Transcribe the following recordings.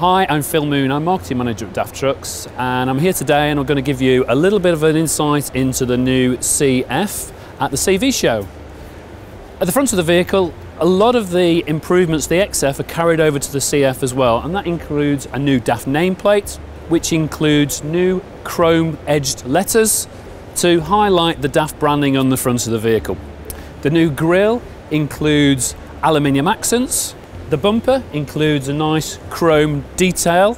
Hi, I'm Phil Moon. I'm marketing manager at DAF Trucks, and I'm here today and I'm going to give you a little bit of an insight into the new CF at the CV show. At the front of the vehicle, a lot of the improvements the XF are carried over to the CF as well, and that includes a new DAF nameplate, which includes new chrome edged letters to highlight the DAF branding on the front of the vehicle. The new grille includes aluminium accents, the bumper includes a nice chrome detail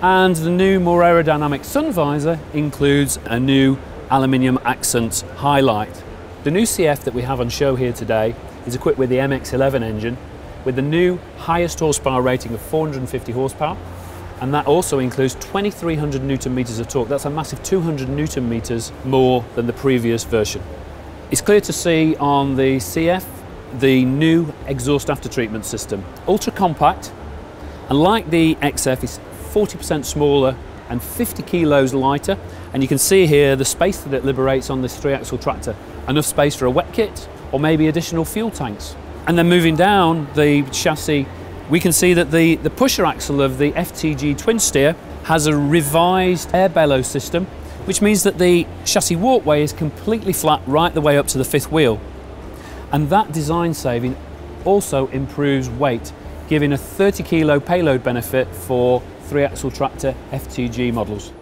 and the new more aerodynamic sun visor includes a new aluminium accent highlight. The new CF that we have on show here today is equipped with the MX-11 engine with the new highest horsepower rating of 450 horsepower and that also includes 2300 newton meters of torque. That's a massive 200 newton meters more than the previous version. It's clear to see on the CF the new exhaust after treatment system. Ultra compact, and like the XF, is 40% smaller and 50 kilos lighter. And you can see here the space that it liberates on this three axle tractor. Enough space for a wet kit or maybe additional fuel tanks. And then moving down the chassis, we can see that the, the pusher axle of the FTG twin steer has a revised air bellow system, which means that the chassis walkway is completely flat right the way up to the fifth wheel. And that design saving also improves weight, giving a 30 kilo payload benefit for three axle tractor FTG models.